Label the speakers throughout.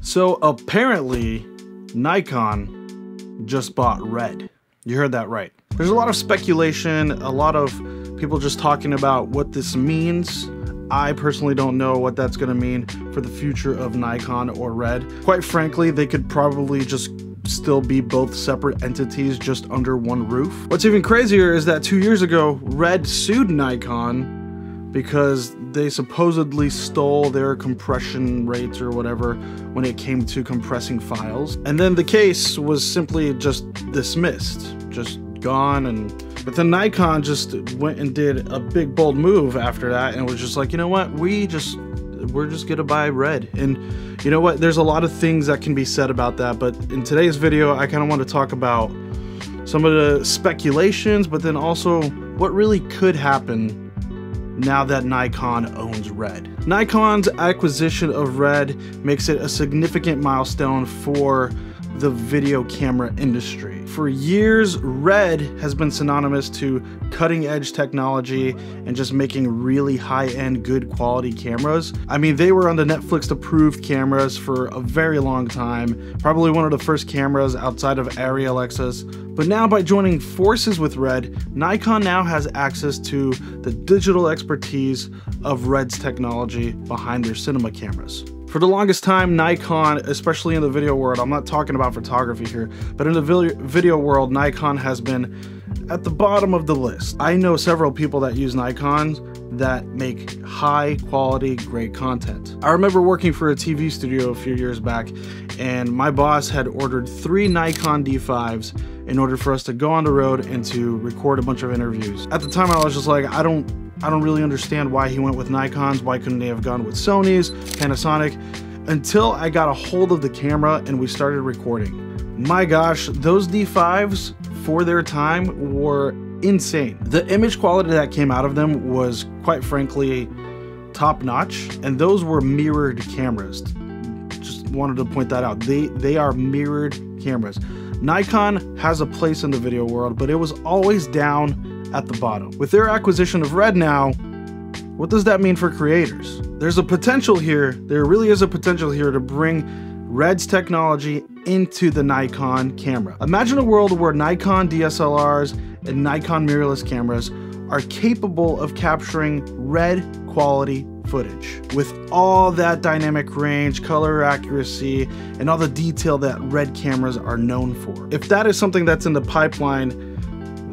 Speaker 1: So apparently, Nikon just bought Red. You heard that right. There's a lot of speculation, a lot of people just talking about what this means. I personally don't know what that's going to mean for the future of Nikon or Red. Quite frankly, they could probably just still be both separate entities just under one roof. What's even crazier is that two years ago, Red sued Nikon because they supposedly stole their compression rates or whatever when it came to compressing files. And then the case was simply just dismissed, just gone and but then Nikon just went and did a big bold move after that and was just like, you know what, we just we're just gonna buy red. And you know what, there's a lot of things that can be said about that, but in today's video I kinda want to talk about some of the speculations, but then also what really could happen now that Nikon owns Red. Nikon's acquisition of Red makes it a significant milestone for the video camera industry. For years, Red has been synonymous to cutting edge technology and just making really high end, good quality cameras. I mean, they were on the Netflix approved cameras for a very long time, probably one of the first cameras outside of Arri Alexas. But now, by joining forces with Red, Nikon now has access to the digital expertise of Red's technology behind their cinema cameras. For the longest time, Nikon, especially in the video world, I'm not talking about photography here, but in the video world, Nikon has been at the bottom of the list. I know several people that use Nikons that make high quality, great content. I remember working for a TV studio a few years back, and my boss had ordered three Nikon D5s in order for us to go on the road and to record a bunch of interviews. At the time, I was just like, I don't I don't really understand why he went with Nikon's. Why couldn't they have gone with Sony's, Panasonic? Until I got a hold of the camera and we started recording. My gosh, those D5s for their time were insane. The image quality that came out of them was quite frankly top notch, and those were mirrored cameras. Just wanted to point that out. They they are mirrored cameras. Nikon has a place in the video world, but it was always down at the bottom. With their acquisition of Red now, what does that mean for creators? There's a potential here, there really is a potential here to bring Red's technology into the Nikon camera. Imagine a world where Nikon DSLRs and Nikon mirrorless cameras are capable of capturing Red quality footage with all that dynamic range, color accuracy, and all the detail that Red cameras are known for. If that is something that's in the pipeline,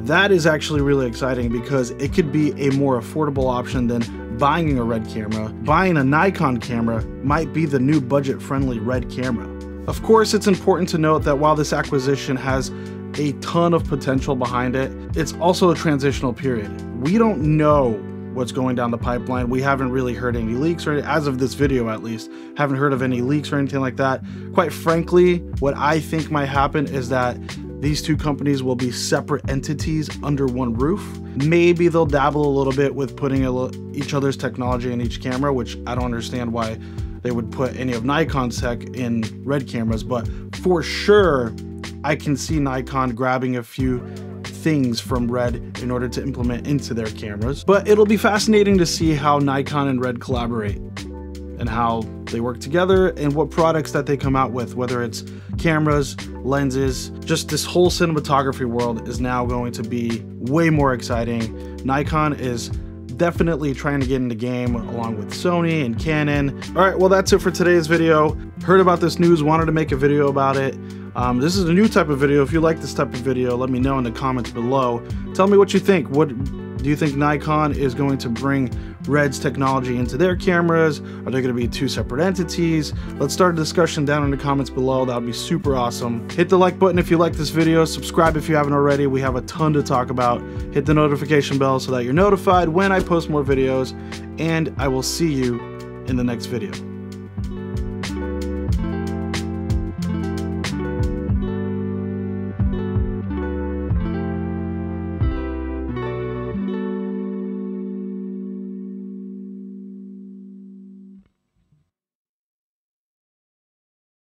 Speaker 1: that is actually really exciting because it could be a more affordable option than buying a red camera. Buying a Nikon camera might be the new budget friendly red camera. Of course, it's important to note that while this acquisition has a ton of potential behind it, it's also a transitional period. We don't know what's going down the pipeline. We haven't really heard any leaks, or as of this video at least, haven't heard of any leaks or anything like that. Quite frankly, what I think might happen is that these two companies will be separate entities under one roof. Maybe they'll dabble a little bit with putting each other's technology in each camera, which I don't understand why they would put any of Nikon's tech in red cameras, but for sure, I can see Nikon grabbing a few things from Red in order to implement into their cameras. But it'll be fascinating to see how Nikon and Red collaborate and how they work together and what products that they come out with, whether it's cameras, lenses, just this whole cinematography world is now going to be way more exciting. Nikon is definitely trying to get in the game along with Sony and Canon. All right, well, that's it for today's video. Heard about this news, wanted to make a video about it. Um, this is a new type of video. If you like this type of video, let me know in the comments below. Tell me what you think. What do you think Nikon is going to bring Red's technology into their cameras? Are they going to be two separate entities? Let's start a discussion down in the comments below. That would be super awesome. Hit the like button if you like this video. Subscribe if you haven't already. We have a ton to talk about. Hit the notification bell so that you're notified when I post more videos. And I will see you in the next video.